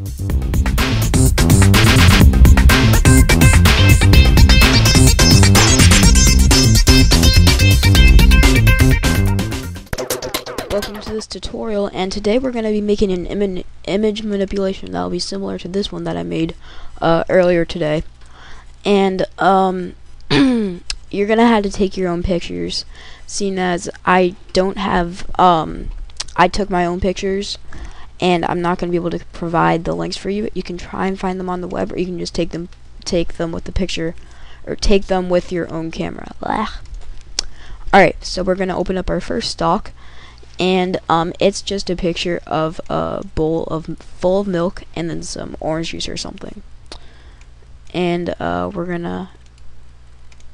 Welcome to this tutorial and today we're going to be making an Im image manipulation that will be similar to this one that I made uh, earlier today. And um, you're going to have to take your own pictures seeing as I don't have, um, I took my own pictures and I'm not going to be able to provide the links for you. You can try and find them on the web or you can just take them take them with the picture or take them with your own camera. Alright, so we're going to open up our first stock and um, it's just a picture of a bowl of full of milk and then some orange juice or something. And uh, we're gonna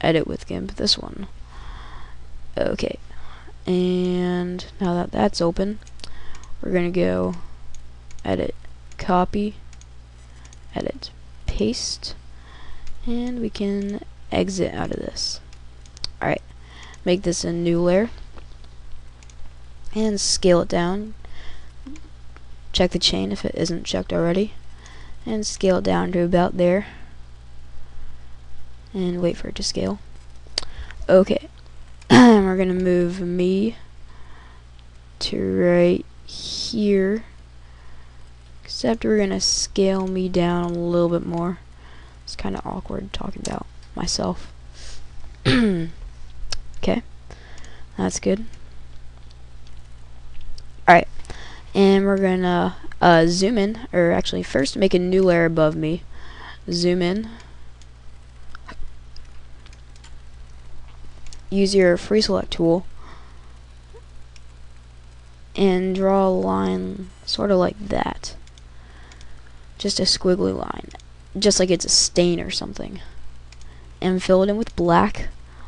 edit with GIMP this one. Okay, and now that that's open, we're gonna go edit, copy, edit, paste, and we can exit out of this. Alright, make this a new layer and scale it down. Check the chain if it isn't checked already and scale it down to about there and wait for it to scale. Okay, And we're gonna move me to right here except we're gonna scale me down a little bit more. It's kind of awkward talking about myself. okay, that's good. Alright, and we're gonna uh, zoom in, or actually first make a new layer above me. Zoom in. Use your free select tool and draw a line sort of like that. Just a squiggly line, just like it's a stain or something. And fill it in with black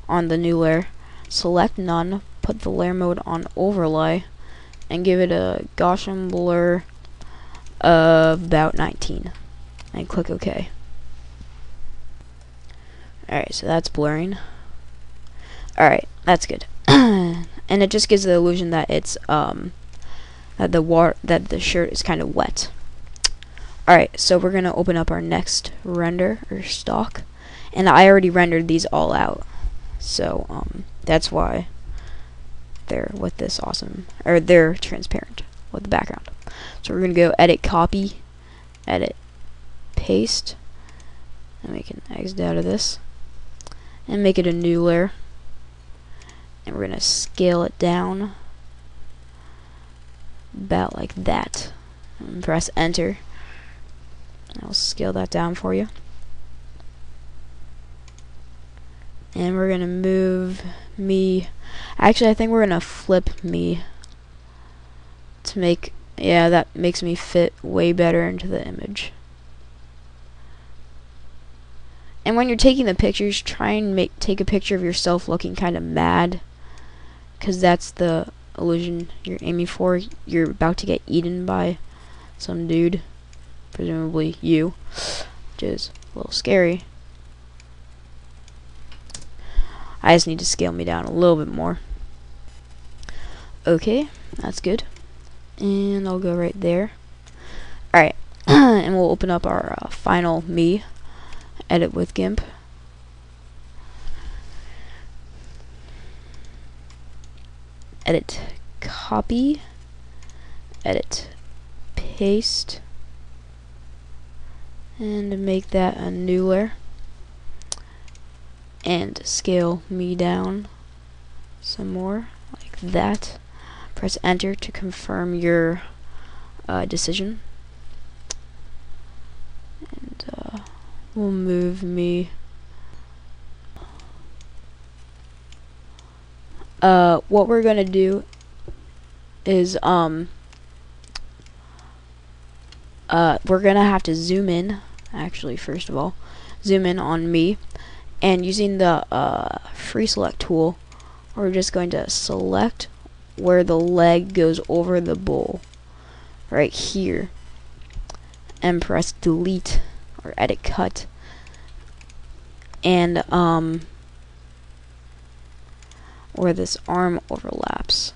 on the new layer. Select none, put the layer mode on overlay and give it a Gaussian blur of about 19 and click OK. Alright, so that's blurring. Alright, that's good. and it just gives the illusion that it's um that the water that the shirt is kind of wet. Alright, so we're gonna open up our next render or stock. And I already rendered these all out. So um that's why they're with this awesome, or they're transparent with the background. So we're going to go edit copy, edit paste, and we can exit out of this, and make it a new layer. And we're going to scale it down about like that. And press enter. I'll scale that down for you. And we're to move me Actually, I think we're gonna flip me to make, yeah, that makes me fit way better into the image. And when you're taking the pictures, try and make take a picture of yourself looking kind of mad, because that's the illusion you're aiming for. You're about to get eaten by some dude, presumably you, which is a little scary. I just need to scale me down a little bit more. Okay, that's good. And I'll go right there. Alright, and we'll open up our uh, final me. Edit with GIMP. Edit copy. Edit paste. And make that a new layer and scale me down some more like that. Press enter to confirm your uh, decision. And uh, we'll move me uh, what we're gonna do is um uh, we're gonna have to zoom in actually first of all. Zoom in on me. And using the uh, free select tool we're just going to select where the leg goes over the bowl. Right here. And press delete or edit cut. And um where this arm overlaps.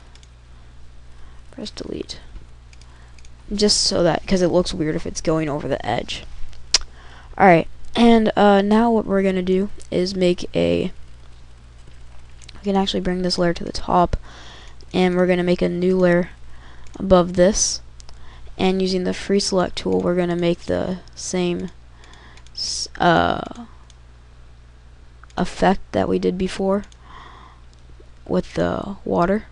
Press delete just so that because it looks weird if it's going over the edge. Alright, and uh, now what we're going to do is make a, we can actually bring this layer to the top, and we're going to make a new layer above this, and using the free select tool we're going to make the same uh, effect that we did before with the water.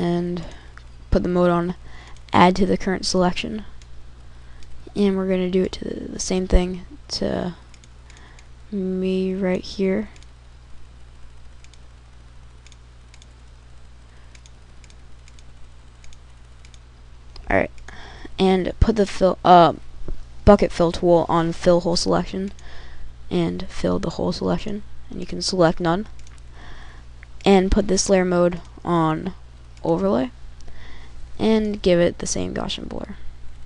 And put the mode on add to the current selection. And we're going to do it to the, same thing to me right here. Alright and put the fill uh, bucket fill tool on fill whole selection and fill the whole selection and you can select none. And put this layer mode on overlay and give it the same Gaussian blur.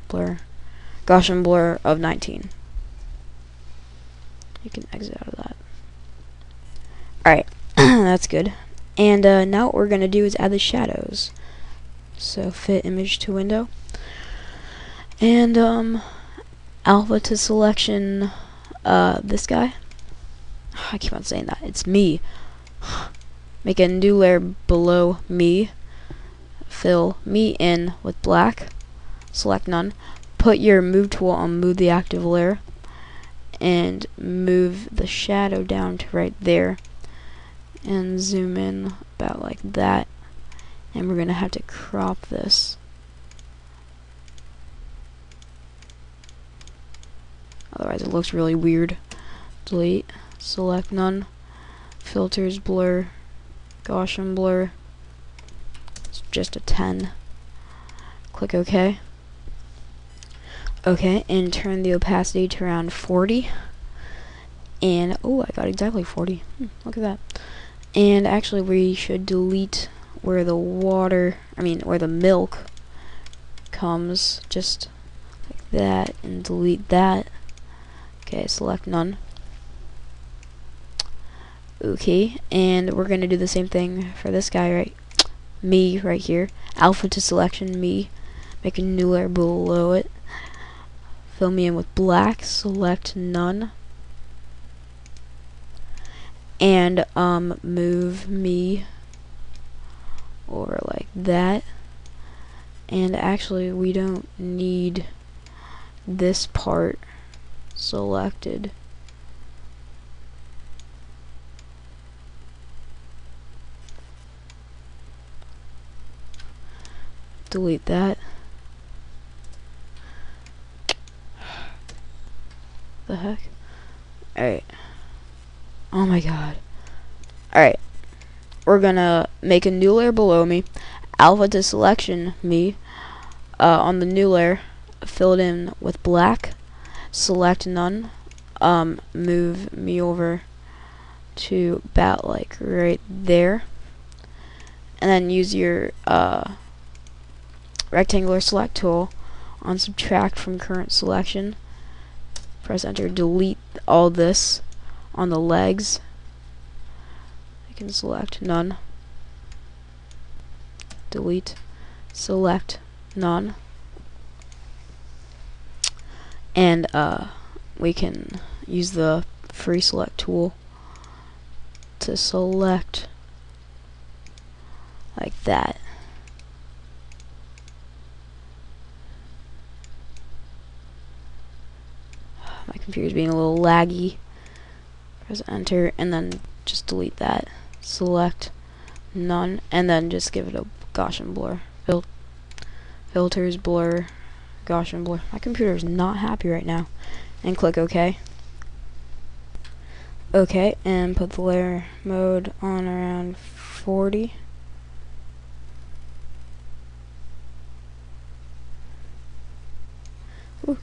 Blur. Gaussian blur of 19. You can exit out of that. Alright, that's good. And uh, now what we're going to do is add the shadows. So fit image to window. And um, alpha to selection uh, this guy. I keep on saying that. It's me. Make a new layer below me fill me in with black, select none, put your move tool on move the active layer, and move the shadow down to right there, and zoom in about like that, and we're going to have to crop this. Otherwise it looks really weird. Delete, select none, filters, blur, Gaussian blur, just a 10. Click OK. Okay, and turn the opacity to around 40. And, oh, I got exactly 40. Hmm, look at that. And actually, we should delete where the water, I mean, where the milk comes, just like that, and delete that. Okay, select none. Okay, and we're going to do the same thing for this guy right me right here. Alpha to selection me. Make a new layer below it. Fill me in with black. Select none. And um, move me over like that. And actually, we don't need this part selected. Delete that. The heck? Alright. Oh my god. Alright. We're gonna make a new layer below me. Alpha to selection me. Uh, on the new layer, fill it in with black. Select none. Um, move me over to bat like right there. And then use your uh, rectangular select tool on subtract from current selection. Press enter, delete all this on the legs. I can select none. Delete, select none. And uh, we can use the free select tool to select like that. Computer's being a little laggy. Press enter and then just delete that. Select none and then just give it a Gaussian blur. Fil filters, blur, Gaussian blur. My computer is not happy right now. And click OK. Okay, and put the layer mode on around 40.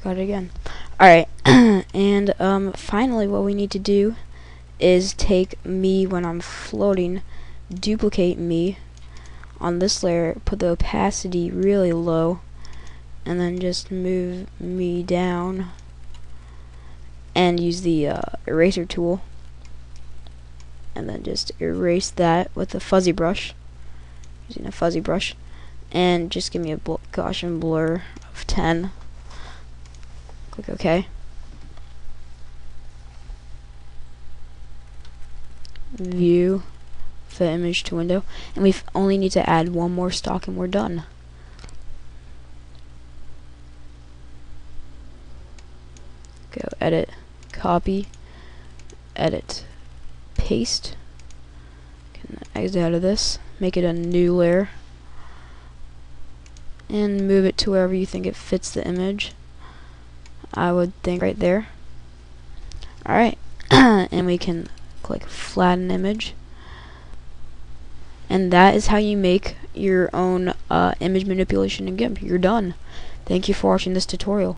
Got it again. Alright, and um, finally what we need to do is take me when I'm floating, duplicate me on this layer, put the opacity really low, and then just move me down and use the uh, eraser tool. And then just erase that with a fuzzy brush using a fuzzy brush. And just give me a bl Gaussian blur of 10 click OK. View the image to window. And we only need to add one more stock and we're done. Go edit copy edit paste. Can exit out of this. Make it a new layer. And move it to wherever you think it fits the image I would think right there alright and we can click flatten image and that is how you make your own uh, image manipulation in GIMP. You're done. Thank you for watching this tutorial.